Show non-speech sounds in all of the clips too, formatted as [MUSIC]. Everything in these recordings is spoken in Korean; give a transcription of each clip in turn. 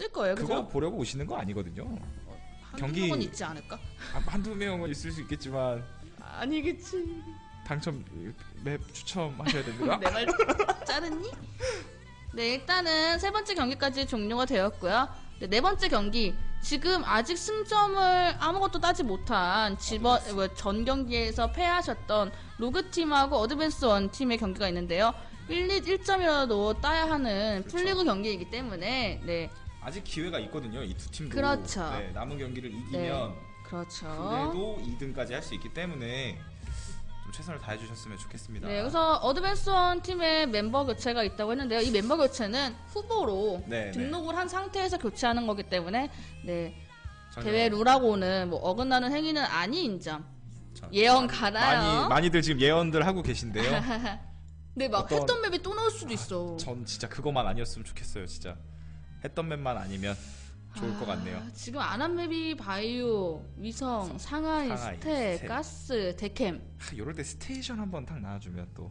없을 거예요. 그거 그죠? 보려고 오시는 거 아니거든요. 한두 경기- 명은 있지 않을까? 한- 한두 명은 있을 수 있겠지만 아니겠지. 당첨 맵 추첨하셔야 됩니다. [LAUGHS] 내 말 자르니? 네, 일단은 세 번째 경기까지 종료가 되었고요. 네, 네 번째 경기. 지금 아직 승점을 아무것도 따지 못한 지번 뭐전 경기에서 패하셨던 로그 팀하고 어드밴스 원 팀의 경기가 있는데요. 1, 2, 1점이라도 따야 하는 그렇죠. 풀리그 경기이기 때문에 네, 아직 기회가 있거든요. 이 두 팀도. 그렇죠. 네, 남은 경기를 이기면 그렇죠. 그래도 2등까지 할 수 있기 때문에 좀 최선을 다해 주셨으면 좋겠습니다. 네, 그래서 어드밴스 원 팀의 멤버 교체가 있다고 했는데요. 이 멤버 교체는 후보로 네, 등록을 한 상태에서 교체하는 거기 때문에 네, 전혀- 대회 룰하고는 뭐 어긋나는 행위는 아닌 점. 전- 예언 가나요? 많이 많이들 지금 예언들 하고 계신데요. [LAUGHS] 근데 막 어떤- 했던 맵이 또 나올 수도 있어. 전 진짜 그거만 아니었으면 좋겠어요. 진짜 했던 맵만 아니면 좋을 것 같네요. 아, 지금 안한 맵이 바이오, 위성, 상하이, 상하이, 스테, 스테. 가스, 데캠. 하, 이럴 때 스테이션 한번 딱 나와주면 또.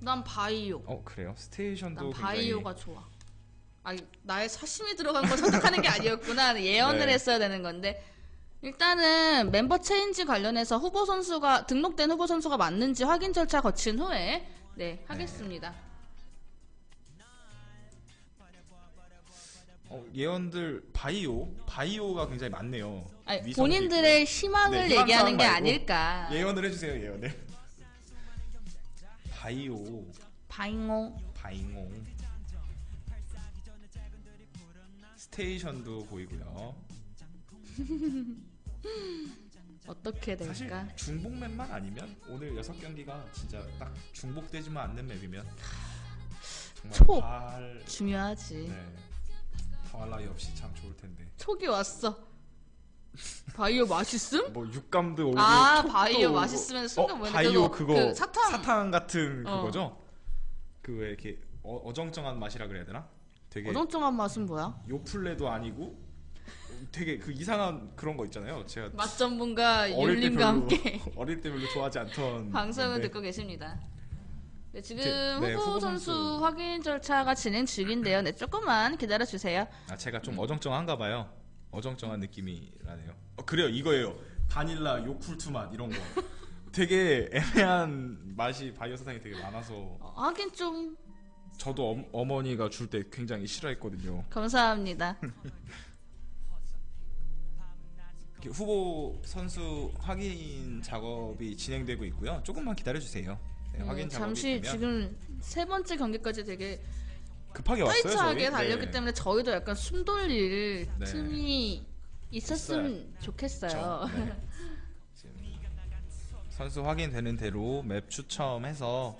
난 바이오. 어 그래요? 스테이션도 난 굉장히 바이오가 좋아. 아니 나의 사심이 들어간 걸 선택하는 게 아니었구나. [LAUGHS] 예언을 네. 했어야 되는 건데. 일단은 멤버 체인지 관련해서 후보 선수가 등록된 후보 선수가 맞는지 확인 절차 거친 후에 네 하겠습니다. 어, 예언들 바이오 바이오가 굉장히 많네요. 아니, 본인들의 희망을 네, 얘기하는 게. 아닐까. 예언을 해주세요 예언을. 바이오 바잉오. 바잉옹 스테이션도 보이고요. [LAUGHS] 어떻게 사실 될까? 중복 맵만 아니면 오늘 여섯 경기가 진짜 딱 중복되지만 않는 맵이면 정말 초. 발 중요하지. 네. 더할 나위 없이 참 좋을 텐데. 촉이 왔어. 바이오 맛있음? 뭐 육감도 오고 아 바이오 오고. 맛있으면 순간 어, 뭐냐 바이오 그거, 그거 그 사탕 사탕 같은 어. 그거죠? 그 왜 이렇게 어, 어정쩡한 맛이라 그래야 되나? 되게 어정쩡한 맛은 뭐야? 요플레도 아니고 되게 그 이상한 그런 거 있잖아요. 제가 맛 전문가 율림과 함께 [LAUGHS] 어릴 때 별로 좋아하지 않던 방송을. 듣고 계십니다. 네, 지금 네, 네, 후보 후보 선수 선수. 확인 절차가 진행 중인데요. 네, 조금만 기다려 주세요. 아 제가 좀 어정쩡한가 봐요. 어정쩡한 느낌이라네요. 어, 그래요 이거예요. 바닐라 요쿨트 맛 이런 거. [LAUGHS] 되게 애매한 맛이 바이오 사탕이 되게 많아서 어, 하긴 좀 저도 어, 머니가 줄 때 굉장히 싫어했거든요. 감사합니다. [LAUGHS] 후보 선수 확인 작업이 진행되고 있고요. 조금만 기다려 주세요. 네, 네, 확인 작업이 잠시 되면 지금 세 번째 경기까지 되게 급하게 왔어요. 타이트하게 저희. 달렸기 네. 때문에 저희도 약간 숨 돌릴 네. 틈이 있었으면 좋겠어요. 그렇죠. 네. [LAUGHS] 지금 선수 확인되는 대로 맵 추첨해서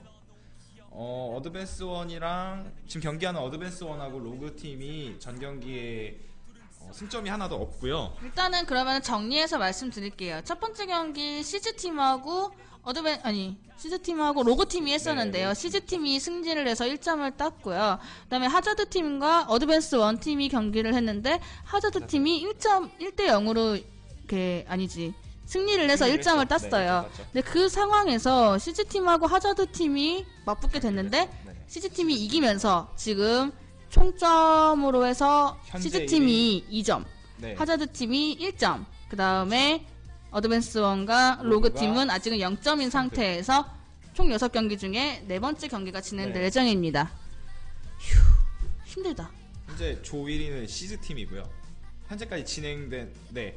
어, 어드밴스 원이랑 지금 경기하는 어드밴스 원하고 로그 팀이 전 경기에 어, 승점이 하나도 없고요. 일단은 그러면 정리해서 말씀드릴게요. 첫 번째 경기 시즈 팀하고 어드벤 아니 시즈 팀하고 로그 팀이 했었는데요. 네, 시즈 팀이 승리를 해서 1점을 땄고요. 그다음에 하자드 팀과 어드밴스 원 팀이 경기를 했는데 하자드 팀이 1점 1대 0으로 이렇게 아니지 승리를 해서 승리를 1점을 했죠. 네, 땄어요. 땄죠. 근데 그 상황에서 시즈 팀하고 하자드 팀이 맞붙게 됐는데 네. 시즈 팀이 이기면서 지금 총점으로 해서 현재 시즈 팀이 2점, 네. 하자드 팀이 1점. 그 다음에 어드밴스 원과 로그 로그가 팀은 아직은 0점인 상태에서 총 6경기 중에 네 번째 경기가 진행될 네. 예정입니다. 휴, 힘들다. 현재 조 1위는 시즈 팀이고요. 현재까지 진행된 네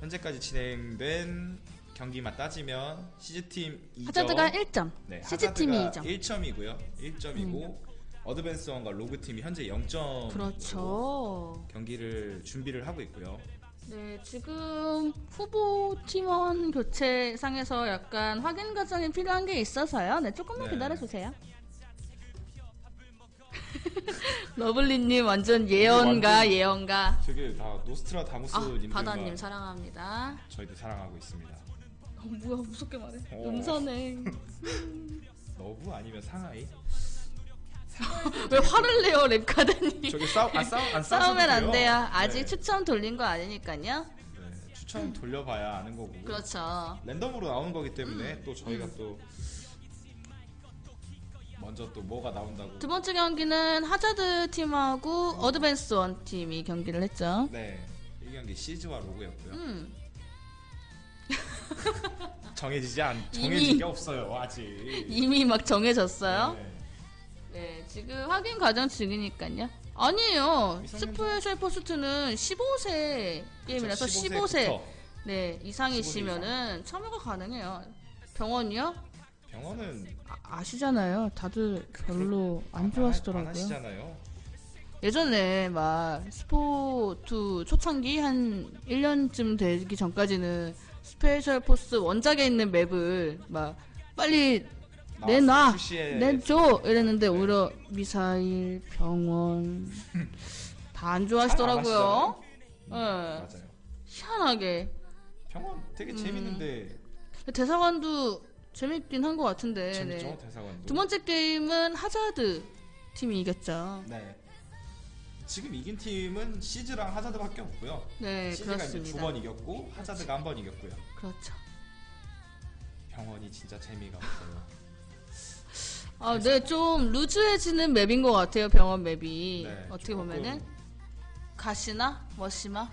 현재까지 진행된 경기만 따지면 시즈 팀 2점, 하자드가 1점, 네, 시즈 팀이 하자드가 2점. 1점이고요. 1점이고 어드밴스 원과 로그 팀이 현재 0점 그렇죠. 경기를 준비를 하고 있고요. 네, 지금 후보 팀원 교체 상에서 약간 확인 과정이 필요한 게 있어서요. 네, 조금만 네. 기다려 주세요. [LAUGHS] 러블리님 완전 예언가 완전- 예언가. 저게 다 노스트라다무스 아, 님들과 바다님 사랑합니다. 저희도 사랑하고 있습니다. 어, 뭐야 무섭게 말해. 어. 음산해. [LAUGHS] 너부 아니면 상하이? 왜 화를 내요 랩카드님? 저기 싸우 안 싸우 안 싸우면 안 돼요. 아직 네. 추첨 돌린 거 아니니까요. 네, 추첨 돌려봐야 아는 거고. 그렇죠. 랜덤으로 나오는 거기 때문에 또 저희가 음. 또 먼저 또 뭐가 나온다고. 두 번째 경기는 하자드 팀하고 어드밴스 원 팀이 경기를 했죠. 네. 1경기 시즈와 로그였고요. 음, [LAUGHS] 정해지지 않 [LAUGHS] 정해진 게 없어요 아직. 이미 막 정해졌어요. 네. 네, 지금 확인 과정 중이니까요. 아니에요. 스페셜 포스 투는 15세 게임이라서 15세, 15세부터 네 이상이시면은 참여가 가능해요. 병원이요? 병원은 아, 시잖아요 다들 별로 안안 좋아하시더라고요. 예전에 막 스포2 초창기 한 1년쯤 되기 전까지는 스페셜 포스 원작에 있는 맵을 막 빨리 내놔 내줘 이랬는데 오히려 미사일 병원 [LAUGHS] 다 안 좋아하시더라고요. 음, 네. 맞아요. 희한하게 병원 되게 음. 재밌는데 대사관도 재밌긴 한 것 같은데 재밌죠 네. 대사관도. 두 번째 게임은 하자드 팀이 이겼죠. 네. 지금 이긴 팀은 시즈랑 하자드밖에 없고요. 네 시즈가 이제 그렇습니다. 두번 이겼고 하자드가 한 번 이겼고요. 그렇죠. 병원이 진짜 재미가 없어요. 아, 네, 좀 루즈해지는 맵인 것 같아요, 병원 맵이. 네, 어떻게 조금. 보면은. 가시나? 머시마?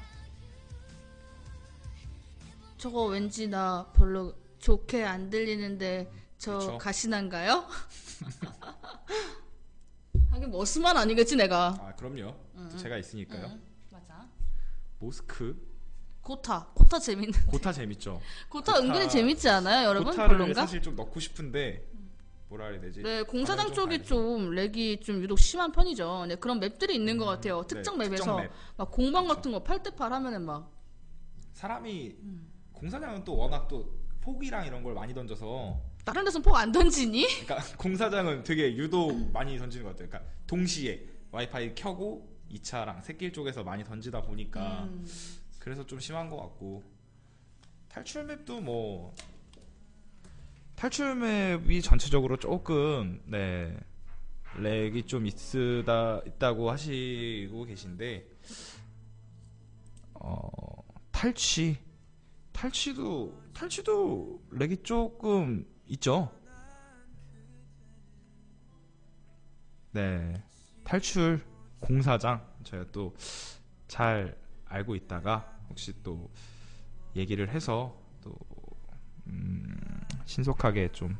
저거 왠지 나 별로 좋게 안 들리는데, 저 그쵸. 가시나인가요? [LAUGHS] 하긴 머스만 아니겠지, 내가. 아 그럼요. 제가 있으니까요. 응, 맞아. 모스크 고타. 고타 재밌는. 고타 재밌죠. 고타, 고타- 은근히 재밌지 않아요, 여러분? 고타를 별론가? 사실 좀 넣고 싶은데 뭐라 해야 되지? 네, 공사장 쪽이. 좀 렉이 좀 유독 심한 편이죠. 네, 그런 맵들이 있는 것 같아요. 특정 네, 맵에서 특정 맵. 막 공방 같은 거 8대8 하면은 막 사람이 음. 공사장은 또 워낙 또 폭이랑 이런 걸 많이 던져서 다른 데선 폭안 던지니? [LAUGHS] 그러니까 공사장은 되게 유독 많이 던지는 것 같아요. 그러니까 동시에 와이파이 켜고 2차랑 새길 쪽에서 많이 던지다 보니까 음, 그래서 좀 심한 것 같고 탈출 맵도 뭐 탈출 맵이 전체적으로 조금 네 렉이 좀 있으다 있다고 하시고 계신데 어 탈취 탈취도 탈취도 렉이 조금 있죠. 네 탈출 공사장 저희가 또 잘 알고 있다가 혹시 또 얘기를 해서 또 음, 신속하게 좀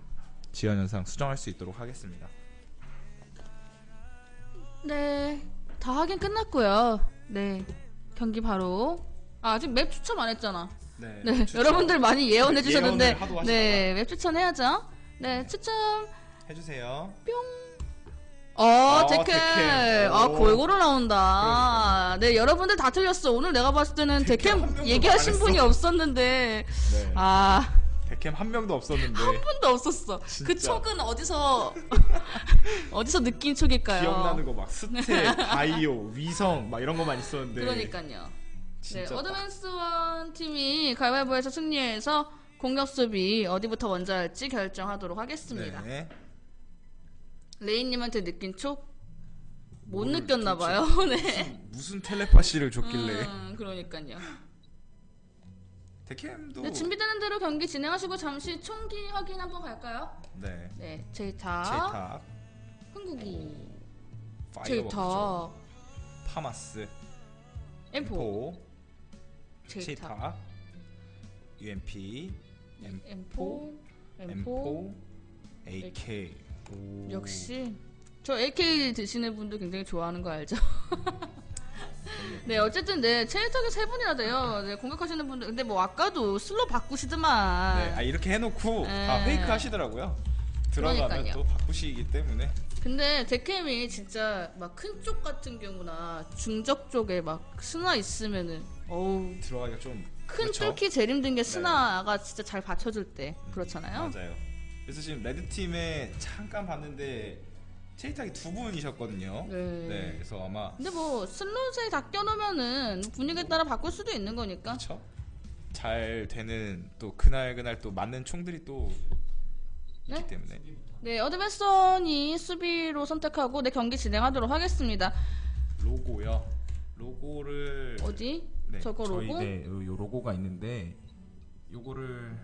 지연 현상 수정할 수 있도록 하겠습니다. 네, 다 하긴 끝났고요. 네, 경기 바로. 아, 아직 맵 추첨 안 했잖아. 네, 네, 여러분들 많이 예언해 주셨는데. 네, 맵 추천해야죠. 네, 추첨. 해주세요. 어, 어, 데켈. 데켈. 아, 오. 골고루 나온다. 네, 여러분들 다 틀렸어. 오늘 내가 봤을 때는 데켈 한 데켈 얘기하신. 분이 없었는데, 네. 아, 백캠 한 명도 없었는데 한 분도 없었어. 그 진짜. 촉은 어디서, [LAUGHS] 어디서 느낀 촉일까요? 기억나는 거 막 스테, 바이오, 위성 막 이런 거만 있었는데 그러니까요. 네, 진짜 어드밴스원 팀이 가위바위보에서 승리해서 공격 수비 어디부터 먼저 할지 결정하도록 하겠습니다. 네. 레인님한테 느낀 촉? 못 뭐를 느꼈나 봐요. [LAUGHS] 네. 무슨 텔레파시를 줬길래 음, 그러니까요. 데캠도 네, 준비되는 대로 경기 진행하시고 잠시 총기 확인 한번 갈까요? 네. 네, 제이타, 제탑, 흥국이. 제이타, 파마스, M4, 포, 제이타, 제탑, UMP, M4, M4, M4. M4, AK. 오. 역시. 저 AK 드시는 분도 굉장히 좋아하는 거 알죠? [LAUGHS] 네 어쨌든 네 제이타가 세 분이나 돼요. 네 공격하시는 분들 근데 뭐 아까도 슬로 바꾸시더만. 네, 아 이렇게 해놓고 다 네. 페이크 하시더라고요. 들어가면 그러니까요. 또 바꾸시기 때문에 근데 데캠이 진짜 막 큰 쪽 같은 경우나 중적 쪽에 막 스나 있으면은 어우 들어가기가 좀 큰 그렇죠? 뚫기 제일 힘든 게 스나가 진짜 잘 받쳐줄 때 그렇잖아요. 맞아요. 그래서 지금 레드 팀에 잠깐 봤는데 체이탁이 두 분이셨거든요. 네. 네, 그래서 아마 근데 뭐 슬롯에 다 껴놓으면은 분위기에 따라 바꿀 수도 있는 거니까. 그렇죠. 잘 되는 또 그날 그날 또 맞는 총들이 또 있기 네? 때문에 네, 어드밴선이 수비로 선택하고 내 경기 진행하도록 하겠습니다. 로고요. 로고를 어디? 네, 저거 저희, 로고? 네, 요, 요 로고가 있는데 요거를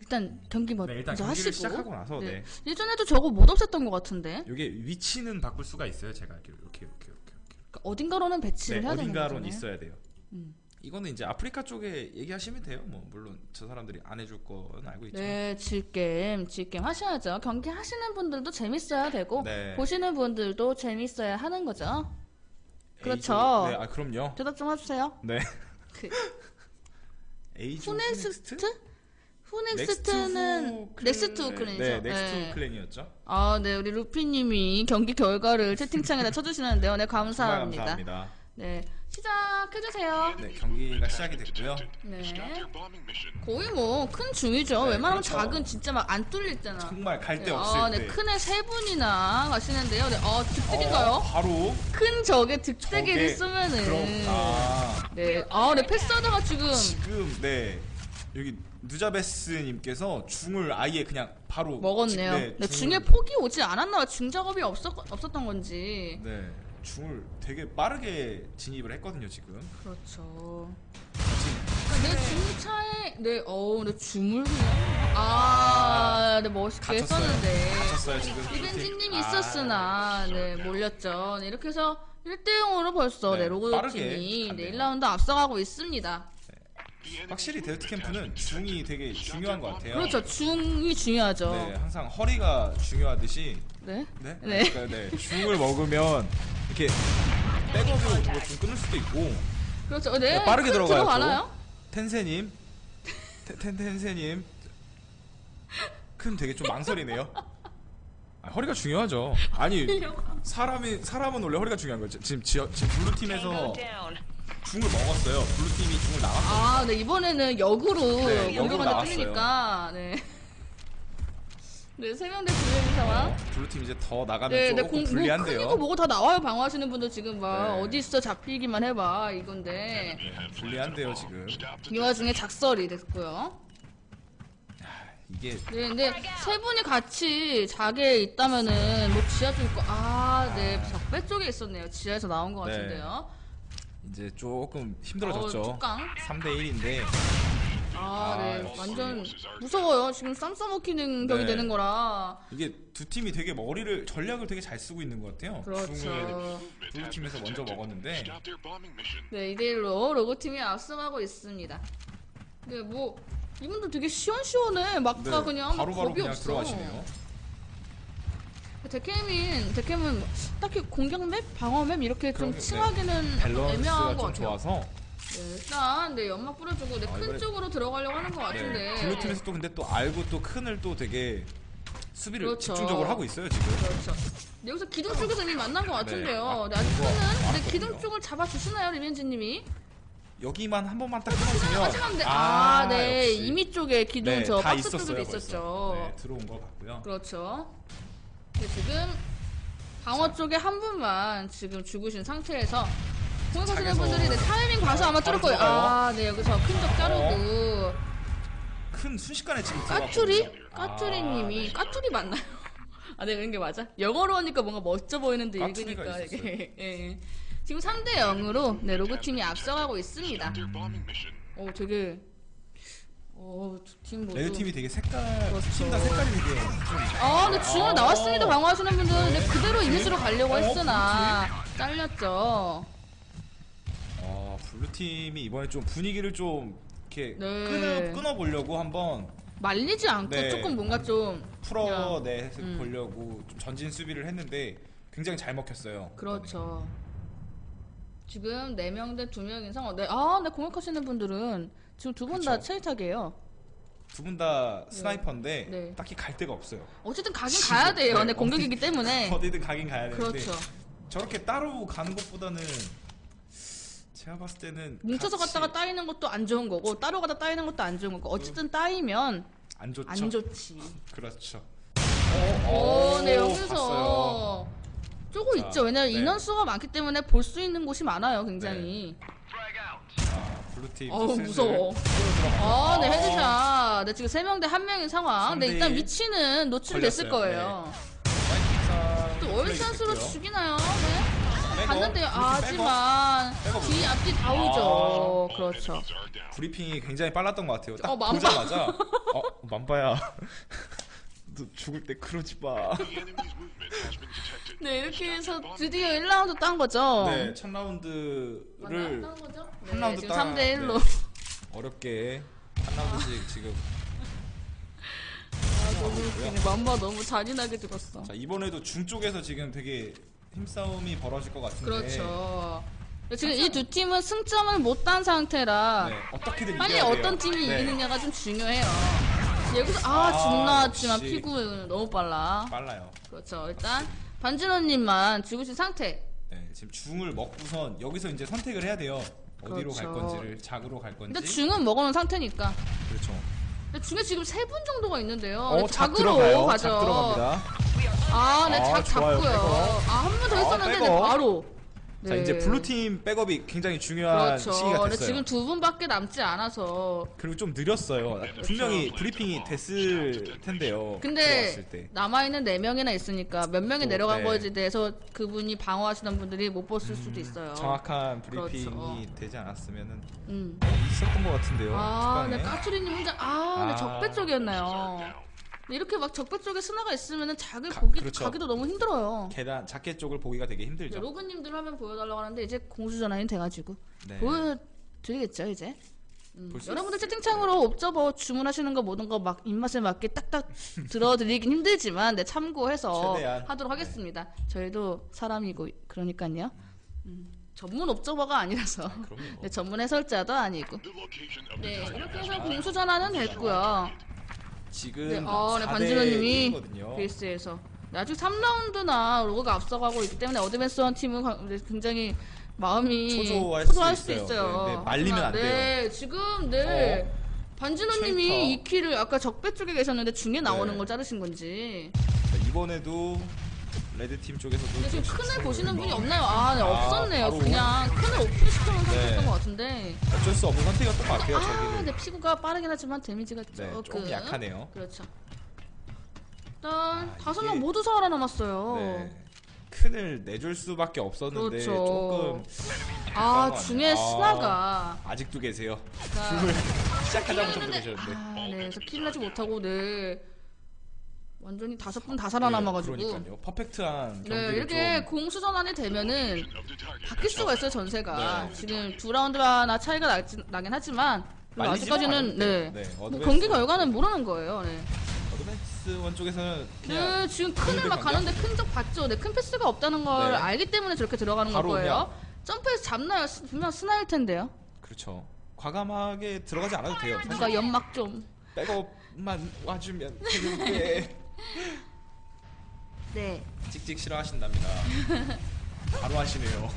일단 경기 먼저 네, 일단 하시고. 경기를 시작하고 나서 네. 네. 예전에도 저거 못 없앴던 것 같은데 이게 위치는 바꿀 수가 있어요. 제가 이렇게 이렇게 이렇게 이렇게. 그러니까 어딘가로는 배치를 네, 해야 되는 어딘가로는 거잖아요. 있어야 돼요. 음. 이거는 이제 아프리카 쪽에 얘기하시면 돼요. 뭐 물론 저 사람들이 안 해줄 건 알고 있죠. 네, 질게임, 질게임 하셔야죠. 경기 하시는 분들도 재밌어야 되고 네. 보시는 분들도 재밌어야 하는 거죠. 그렇죠. 네, 아 그럼요. 대답 좀 해주세요. 네. 그 [LAUGHS] A조 후넥스트? 클- 넥스트 클랜이죠. 네, 넥스트 네. 클랜이었죠. 아, 네, 우리 루피님이 경기 결과를 채팅창에다 [LAUGHS] 쳐주시는데요. 네, 정말 감사합니다. 감사합니다. 네, 시작해주세요. 네, 경기가 시작이 됐고요. 네, 거의 뭐 큰 중이죠. 네, 웬만하면 그렇죠. 작은 진짜 막 안 뚫리잖아. 정말 갈데 네, 없을 아, 때. 네, 큰애 세 분이나 가시는데요. 네, 어, 득득인가요? 어, 바로 큰 적에 득대기를 저게 쓰면은. 그럼 아 네, 아, 네, 패스하다가 지금. 지금 네 여기 누자베스님께서 중을 아예 그냥 바로 먹었네요. 지- 네, 중을- 중에 폭이 오지 않았나 봐. 중 작업이 없었, 없었던 건지. 네 중을 되게 빠르게 진입을 했거든요 지금. 그렇죠. 내 중차에, 네, 어우, 네, 줌을 그냥. 아, 네, 멋있게 갇혔어요. 했었는데. 갇혔어요 지금. 이벤지님이 아, 있었으나, 네, 몰렸죠. 네, 이렇게 해서 1대0으로 벌써, 네, 네, 로그 빠르게 팀이, 네, 갔네요. 1라운드 앞서가고 있습니다. 확실히 Desert Camp는 중이 되게 중요한 것 같아요. 그렇죠. 중이 중요하죠. 네 항상 허리가 중요하듯이 네. 네, 네. 그러니까 네 중을 먹으면 이렇게 백업으로 뭐중 끊을 수도 있고 그렇죠. 네. 네, 빠르게 큰 들어가요, 들어가나요? 텐세님 텐- 텐 텐세님 큰 되게 좀 망설이네요. 아, 허리가 중요하죠. 아니 사람이 사람은 원래 허리가 중요한 거죠. 지금 지, 지금 블루 팀에서 중을 먹었어요. 블루 팀이 중을 나갔어요. 아, 네, 이번에는 역으로 네, 역으로 공격한데 나왔어요. 뚫리니까, 네. [LAUGHS] 네, 세명대 두명인 상황. 블루 팀 이제 더 나가면 네, 네, 조금 공, 뭐 불리한데요. 크고 뭐고 다 나와요. 방어하시는 분들 지금 막 네. 어디 있어 잡히기만 해봐 이건데 네, 불리한데요 지금. 이 와중에 작설이 됐고요. 이게 네, 근데 세 분이 같이 자게 있다면은 뭐 지하 쪽 있고 아, 네, 적배 쪽에 있었네요. 지하에서 나온 것 네. 같은데요. 이제 조금 어, 힘들어졌죠. 뚜껑. 3대 1인데 아, 네, 아, 완전 무서워요. 지금 쌈 싸먹히는 격이 네. 되는 거라. 이게 두 팀이 되게 머리를 전략을 되게 잘 쓰고 있는 것 같아요. 그렇죠. 블루 팀에서 먼저 먹었는데 네, 2대 1로 로그 팀이 앞서가고 있습니다. 네, 뭐, 이분들 되게 시원시원해. 막가 네, 그냥 막 바로 바로 겁이 그냥 없어. 들어가시네요. 데캠인, 데캠은 딱히 공격 map, 방어 map 이렇게 좀 그럼, 네. 칭하기는 밸런스가 애매한 것 좀 같아요. 좋아서 네, 일단 네 연막 뿌려주고 네, 아, 큰 이번에- 쪽으로 들어가려고 하는 것 같은데. 네, 블루 팀에서 또 근데 또 알고 또 큰을 또 되게 수비를 그렇죠. 집중적으로 하고 있어요 지금. 그렇죠. 네, 여기서 기둥 쪽에서 이미 만난 것 같은데요. 아, 네, 아직 이거 큰은 네, 알았거든요. 기둥 쪽을 잡아주시나요, 리벤지님이? 여기만 한 번만 딱 끊어주면 하지만 네, 아, 네, 역시. 이미 쪽에 기둥 네, 저 다 박스 쪽에도 벌써. 있었죠. 네, 들어온 거 같고요. 그렇죠. 네, 지금 방어 쪽에 한 분만 지금 죽으신 상태에서 공격하시는 분들이 네, 타이밍 봐서 아마 뚫을 바로 거예요. 들어가요. 아, 네, 여기서 큰적 자르고. 큰 순식간에 지금 까투리? 들어갔거든요. 까투리님이, 아, 네. 까투리 맞나요? [LAUGHS] 아, 네, 그런 게 맞아. 영어로 하니까 뭔가 멋져 보이는데 까투리가 읽으니까. 이게. [LAUGHS] 예. 지금 3대 0으로 네, 로그팀이 앞서가고 있습니다. 오, 되게. 오, 두팀 모두. 레드 팀이 되게 색깔 그렇죠. 팀다 색깔이 되게 좀 아, 근데 중앙 아. 나왔습니다. 방어하시는 분들은 근데 그대로 이미지로 가려고 어, 했으나 잘렸죠. 어, 블루 팀이 이번에 좀 분위기를 좀 이렇게 네. 끊어 끊어 보려고 한번 말리지 않고 네. 조금 뭔가 좀 풀어내 음. 보려고 좀 전진 수비를 했는데 굉장히 잘 먹혔어요. 그렇죠. 지금 4명 대 2명 인 상황. 네, 아, 네, 공격하시는 분들은 지금 두 분 다 그쵸. 체이탁이에요. 두 분 다 sniper인데 네. 딱히 갈 데가 없어요. 어쨌든 가긴 가야 [LAUGHS] 돼요. 네, 네, [LAUGHS] 공격이기 때문에. 어디든 가긴 가야 되는데 그렇죠. 저렇게 따로 가는 것보다는 제가 봤을 때는 뭉쳐서 같이 갔다가 따이는 것도 안 좋은 거고 따로 가다 따이는 것도 안 좋은 거고 어쨌든 따이면 안 좋죠. 안 좋지. 그렇죠. 어, 네 오, 여기서 쪼고 자, 있죠. 왜냐면 네. 인원수가 많기 때문에 볼 수 있는 곳이 많아요. 굉장히. 아, 블루팀 어우 슬슬 무서워. 아, 네 headshot. 네 지금 세 명 대 한 명인 상황. 삼대 일단 일 위치는 노출됐을. 거예요. 또 플레이 wall shot으로 됐고요. 죽이나요? 네. 블루팀 아. 하지만 뒤 앞뒤 다 오죠. 그렇죠. 브리핑이 굉장히 빨랐던 것 같아요. 딱 어. 보자마자 어 맘바야 너 [LAUGHS] 죽을 때 그러지 마. 네, 이렇게 해서 드디어 1라운드 딴 거죠. 네, 첫 라운드를 딴 거죠? 네, 한 라운드 지금 따- 3대 1로. 네. 어렵게 한 라운드씩 지금 아, 너무 웃기네. 맘바 너무 잔인하게 들었어. 자 이번에도 중 쪽에서 지금 되게 힘싸움이 벌어질 것 같은데 그렇죠. 지금 이 두 팀은 승점을 못 딴 상태라 네, 어떻게든 빨리 이겨야 돼요. 어떤 팀이 네, 이기느냐가 좀 중요해요. 여기서 아, 아, 중 나왔지만 역시. 피구 너무 빨라. 빨라요. 그렇죠. 일단 반진호님만 죽으신 상태. 네, 지금 중을 먹고선 여기서 이제 선택을 해야 돼요. 어디로 갈 그렇죠. 건지를 작으로 갈 건지. 일단 중은 먹어놓은 상태니까. 그렇죠. 근데 중에 지금 세 분 정도가 있는데요. 어, 네, 작 작으로 들어가요. 가죠. 작 들어갑니다. 아, 네, 아, 작 좋아요. 잡고요. 백업. 아, 한 번더 아, 했었는데 네, 백업. 바로. 자 네. 이제 블루팀 백업이 굉장히 중요한 그렇죠. 시기가 근데 됐어요. 지금 두 분밖에 남지 않아서. 그리고 좀 느렸어요. 분명히 브리핑이 됐을 텐데요. 근데 들어왔을 때. 남아있는 네명이나 있으니까 몇 명이 또, 내려간 네. 거에 대해서 그분이 방어하시는 분들이 못 봤을 수도 있어요. 정확한 브리핑이 그렇죠. 되지 않았으면은 음. 있었던 것 같은데요. 아, 네, 특강에. 까투리님 혼자, 아, 네, 아. 적배 쪽이었나요. 네, 이렇게 막 적배 쪽에 스나가 있으면은 작을 가- 보기, 그렇죠. 가기도 너무 힘들어요. 계단 작게 쪽을 보기가 되게 네, 힘들죠. 로그님들 화면 보여달라고 하는데 이제 공수전환이 돼가지고 네. 보여드리겠죠 이제. 음, 여러분들 채팅창으로 옵저버 주문하시는 거 모든 거 막 입맛에 맞게 딱딱 들어드리긴 힘들지만 네, 참고해서 최대한. 하도록 하겠습니다. 저희도 사람이고 그러니까요. 음, 전문 옵저버가 아니라서 그럼요. 네, 전문 해설자도 아니고 네 이렇게 해서 공수전환은 됐고요. 지금 네, 어, 네, 4대 반진호님이 1이거든요. 베이스에서 네, 아직 3라운드나 로그가 앞서가고 있기 때문에 어드밴스 원 팀은 가- 네, 굉장히 마음이 초조할 수 수도 있어요. 있어요. 네, 네, 말리면 안 하지만, 네, 지금 네 어? 반진호님이 이. kill을 아까 적배 쪽에 계셨는데 중에 나오는 네. 걸 자르신 건지. 자, 이번에도 레드 팀 쪽에서도 근데 지금 좀 큰을 보시는 분이 없나요? 아, 네, 아, 없었네요. 바로. 그냥 큰을 오픈시켜놓은 상태였던 네. 것 같은데. 어쩔 수 없는 선택이었던 것 같아요. 아, 저기를. 네, 피구가 빠르긴 하지만 데미지가 네, 조금 조금 약하네요. 그렇죠. 일단 아, 다섯 이게- 명 모두 살아남았어요. 네. 큰을 내줄 수밖에 없었는데 그렇죠. 조금 아 중에 아니에요? 스나가 아직도 계세요. 그러니까 [LAUGHS] 시작하자마자 계셨는데. 아, 네, 그래서 kill을 하지 못하고 네 완전히 다섯 분 다 살아남아가지고 네, 그러니까요. 퍼펙트한 네 이렇게 좀 공수전환이 되면은 바뀔 수가 있어요 전세가 네. 지금 두 라운드나 차이가 나지, 나긴 하지만 아직까지는. 네, 네, 뭐 경기 결과는 모르는 거예요. 네. 어드밴스 원 쪽에서는 네, 지금 큰을 막? 가는데 큰 적 봤죠. 네, 큰 패스가 없다는 걸 네. 알기 때문에 저렇게 들어가는 걸 거예요. 점프해서 잡나요? 스- 분명 스나일 텐데요. 그렇죠. 과감하게 들어가지 않아도 돼요. 사실 누가 연막 좀. 백업만 와주면 되는데 [LAUGHS] 네. 찍찍 싫어하신답니다. [LAUGHS] 바로 하시네요.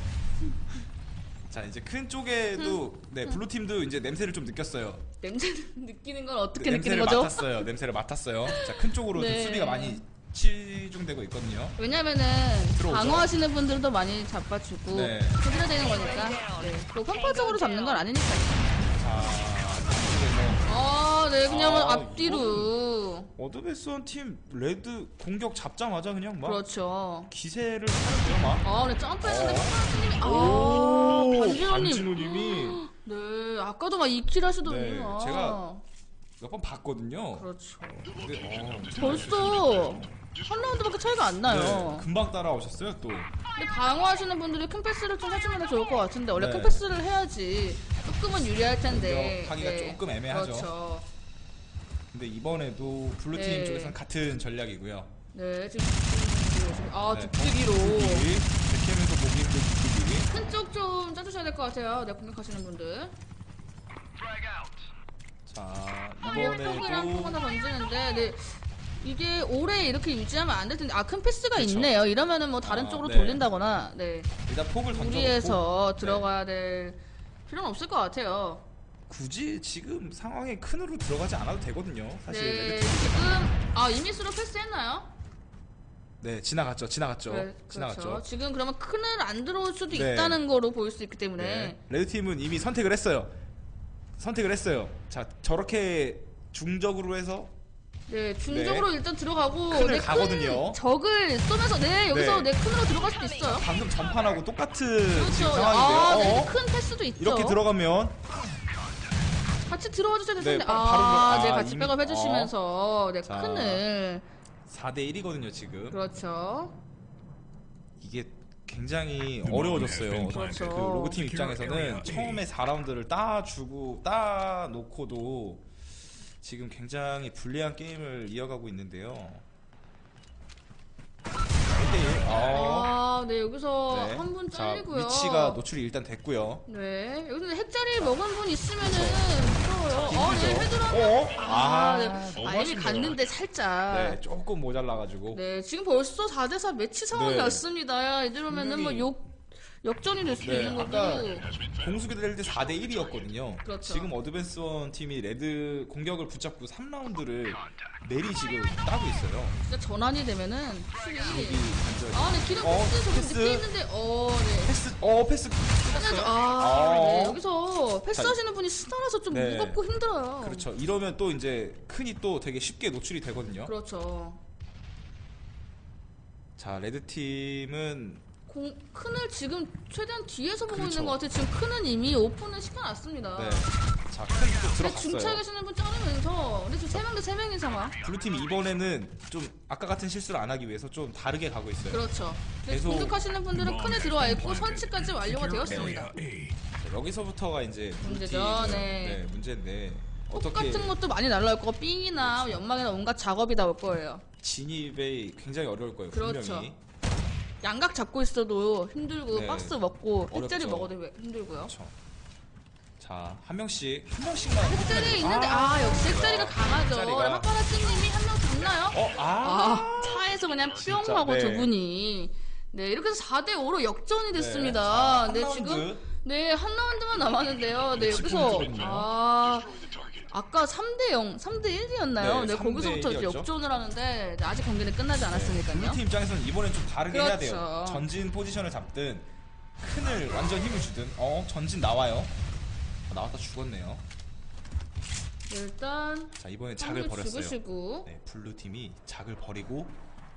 자 이제 큰 쪽에도 네 블루 팀도 이제 냄새를 좀 느꼈어요. 냄새 [LAUGHS] 느끼는 건 어떻게 네, 느끼는 냄새를 거죠? 맡았어요. 냄새를 맡았어요. 자 큰 쪽으로 좀 네. 수비가 많이 치중되고 있거든요. 왜냐면은 들어오죠. 방어하시는 분들도 많이 잡아주고 네. 해줘야 되는 거니까. 네. 또 편파적으로 잡는 건 아니니까요. 네, 그냥 아, 앞뒤로. 어드밴스원 팀 레드 공격 잡자마자 그냥 막 그렇죠. 기세를 타는데요 막. 아, 네, 점프했는데 어. 님 아, 반진호님. 반진호님이 [GASPS] 네, 아까도 막 2 kill 하시더니. 네, 아. 제가 몇 번 봤거든요. 그렇죠. 근데, 어, 벌써 한 라운드밖에 차이가 안 나요. 네, 금방 따라오셨어요 또. 근데 방어하시는 분들이 큰 패스를 좀 해주면 좋을 것 같은데 원래 네. 큰 패스를 해야지 조금은 유리할 텐데. 공격하기가 조금 애매하죠. 그렇죠. 근데 이번에도 블루팀 네. 쪽에서는 같은 전략이고요. 네, 지금 지금 아 네, 득득이로 득득이, 백캠에서 보기 힘든 득득이. 큰쪽 좀 짜주셔야 될 것 같아요. 네, 공격하시는 분들. 자 아, 톡이랑 톡 하나 이번에도 던지는데, 네. 이게 오래 이렇게 유지하면 안 될 텐데, 아, 큰 패스가 그렇죠. 있네요. 이러면은 뭐 다른 아, 쪽으로 네. 돌린다거나, 네. 일단 폭을 던져. 무리해서 들어가야 될 필요는 없을 것 같아요. 굳이 지금 상황에 큰으로 들어가지 않아도 되거든요. 사실 네, 레드 팀. 지금, 아, 이미스로 패스했나요? 네 지나갔죠, 지나갔죠, 네, 지나갔죠. 그렇죠. 지금 그러면 큰을 안 들어올 수도 네. 있다는 거로 보일 수 있기 때문에. 네. 레드 팀은 이미 선택을 했어요. 선택을 했어요. 자 저렇게 중적으로 해서 네, 중적으로 일단 들어가고 큰을 네, 가거든요. 큰 적을 쏘면서 네 여기서 네. 네, 큰으로 들어갈 수도 있어요. 방금 전판하고 똑같은 그렇죠. 지금 아, 상황인데요. 네, 어? 큰 패스도 있죠. 이렇게 들어가면 같이 들어와 주셔야 네, 되는데 바- 아, 바로 네 아, 같이 이미- 백업 해주시면서 네 자. 큰을 4대 1이거든요 지금. 그렇죠. 이게 굉장히 어려워졌어요. 그렇죠. 그 로그팀 입장에서는 처음에 4라운드를 따주고 따놓고도 지금 굉장히 불리한 게임을 이어가고 있는데요. 1대1. 아. 아, 네 여기서 네. 한 분 자, 잘리고요. 위치가 노출이 일단 됐고요. 네 여기서 핵자리 먹은 분 있으면은 무서워요. 어, 네 헤드라면 어? 아, 아, 네. 아, 이미. 갔는데 살짝. 네, 조금 모자라가지고. 네, 지금 벌써 4대4 매치 상황이 네. 왔습니다. 이대로면은 뭐 욕, 역전이 될 수도 네, 있는 거고. 아까 공수교 될때 4대 1이었거든요. 그렇죠. 지금 어드밴스 원 팀이 레드 공격을 붙잡고 3라운드를 내리 지금 따고 있어요. 진짜 전환이 되면은 여기 확실히. 완전 아, 네, 기름 어, 패스 패스. 늦게 있는데, 어, 네. 패스 어 패스. 끝났어요. 아, 네. 어. 여기서 패스하시는 분이 스타라서 좀 네. 무겁고 힘들어요. 그렇죠. 이러면 또 이제 큰이 또 되게 쉽게 노출이 되거든요. 그렇죠. 자 레드 팀은 공, 큰을 지금 최대한 뒤에서 보고 그렇죠. 있는 것 같아요. 지금 큰은 이미 오픈을 시켜놨습니다. 네. 근데 중차에 들어갔어요. 계시는 분 자르면서 근데 지금 3명 대 3명인 상황. 블루 팀이 이번에는 좀 아까 같은 실수를 안 하기 위해서 좀 다르게 가고 있어요. 그렇죠. 근데 계속- 공격하시는 분들은 큰에 들어와 있고 선취까지 완료가 되었습니다. 자, 여기서부터가 이제 문제죠, 네. 네, 문제인데 폭 어떻게 같은 것도 많이 날라올 거고 삥이나 연막이나 온갖 작업이 나올 거예요. 진입이 굉장히 어려울 거예요. 그렇죠. 분명히. 양각 잡고 있어도 힘들고 네. 박스 먹고 어렵죠. 먹어도 힘들고요. 그렇죠. 자, 한 명씩 한 명씩만 핵자리 있는데 아, 역시 핵자리가 강하죠. 핵자리가- 하파라치님이 한 명 잡나요? 어, 아. 아, 차에서 그냥 뿅 진짜, 하고 네. 두 분이 네 이렇게 해서 4대 5로 역전이 됐습니다. 자, 네, 한 라운드. 지금 네 한 라운드만 남았는데요. 네십 여기서. 아 아까 3대 0, 3대 1이었나요? 네, 네, 3대 거기서부터 이제 1이었죠. 역전을 하는데 네, 아직 경기는 끝나지 않았으니까요. 블루팀 입장에서는 이번엔 좀 다르게 해야 돼요. 그렇죠. 전진 포지션을 잡든 큰을 완전 힘을 주든 어, 전진 나와요. 아, 나왔다 죽었네요. 네, 일단 자, 이번엔 작을 버렸어요. 죽으시고 네, 블루 팀이 작을 버리고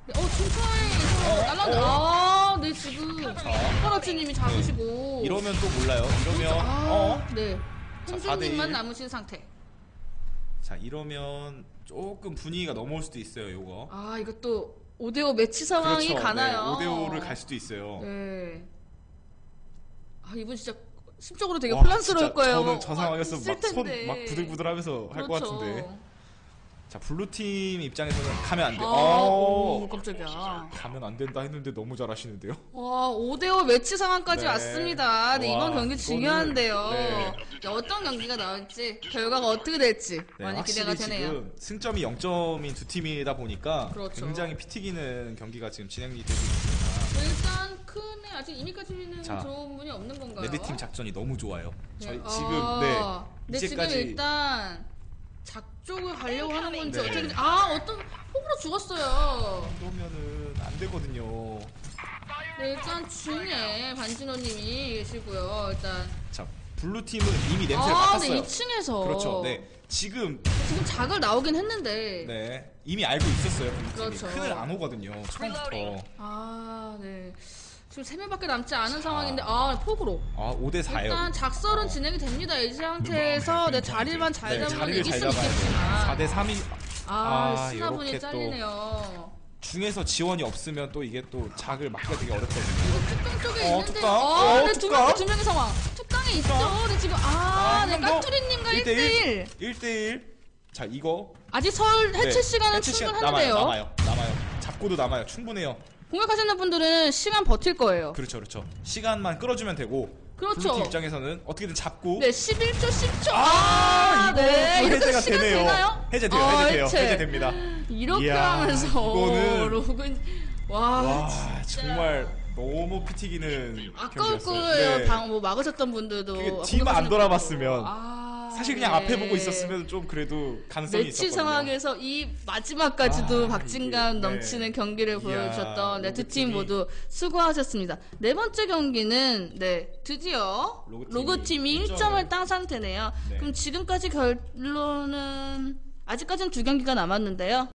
네, 어 중차에서 날라온다. 아, 네 지금 파라치님이 잡으시고 이러면 또 몰라요. 이러면 아, 어? 네. 자, 4대1. 남으신 상태. 자, 이러면 조금 분위기가 넘어올 수도 있어요, 요거. 아, 이것도 5대5 매치 상황이 그렇죠. 가나요? 네, 5대 5를 갈 수도 있어요. 네. 아, 이분 진짜 심적으로 되게 와, 혼란스러울 진짜 거예요. 저는 저 상황에서 있을 막손 텐데. 막 부들부들하면서 할 것 그렇죠. 같은데. 자, 블루팀 입장에서는 가면 안 돼. 아, 어. 오, 깜짝이야. 가면 안 된다 했는데 너무 잘하시는데요. 와, 5대5 매치 상황까지 네. 왔습니다. 네, 와, 이번 경기 이거는- 중요한데요. 네. 네, 어떤 경기가 나올지, 결과가 어떻게 될지 네, 많이 확실히 기대가 되네요. 지금 승점이 0점인 두 팀이다 보니까 그렇죠. 굉장히 피 튀기는 경기가 지금 진행이 되고 있습니다. 네, 일단 큰에 아직 이미까지는 자, 좋은 분이 없는 건가요? 레드팀 작전이 너무 좋아요. 저희 네. 지금 아, 네 네, 지금 이제까지 일단 작쪽을 가려고 하는 건지 네. 어떻게 아 어떤 폭으로 죽었어요. 그러면은 안 되거든요. 네 일단 중에 반진호님이 계시고요. 일단 자 블루 팀은 이미 냄새를 아, 맡았어요. 네 2층에서 그렇죠. 네 지금 지금 작을 나오긴 했는데 네 이미 알고 있었어요. 블루 팀이 그렇죠. 큰을 안 오거든요. 처음부터 아 네. 지금 세 명밖에 남지 않은 상황인데 아 폭으로 아 5대 4예요. 일단 작설은 진행이 됩니다. 이 상태에서 내 자리만 잘 네, 잡으면 이길 잡아야 있겠지만 돼요. 4대 3이 아, 아, 신화분이 요렇게 또- 잘리네요. 중에서 지원이 없으면 또 이게 또 작을 막기가 되게 어렵거든요. 뚜껑 쪽에 어, 있는데 뚜껑? 아, 어, 네, 두 뚜껑? 명, 두 명의 상황. 뚜껑에 있죠. 네, 지금 아, 아, 네. 까투리님과 1대1. 1대1. 자 이거 아직 설 해체 네, 시간은 해체 시간 충분한데요. 남아요. 남아요. 남아요. 잡고도 남아요. 충분해요. 공격하시는 분들은 시간 버틸 거예요. 그렇죠, 그렇죠. 시간만 끌어주면 되고. 그렇죠. 블루팀 입장에서는 어떻게든 잡고. 네, 11초, 10초. 아, 이거 네, 해제가 시간 되네요. 되나요? 해제돼요, 어, 해제돼요, 해체. 해제됩니다. 이렇게 이야, 하면서 이거는- 로그인 와, 와. 정말 너무 피 튀기는 아까울. 거예요. 네. 방뭐 막으셨던 분들도 뒤만 안. 돌아봤으면 아, 사실 그냥 네. 앞에 보고 있었으면 좀 그래도 가능성이 매치 있었거든요. 상황에서 이 마지막까지도 아, 박진감 이게, 네. 넘치는 경기를 이야, 보여주셨던 네, 두 팀 모두 수고하셨습니다. 네 번째 경기는 네 드디어 로그팀이 로그팀이 1점을 딴 상태네요. 네. 그럼 지금까지 결론은 아직까지는 두 경기가 남았는데요.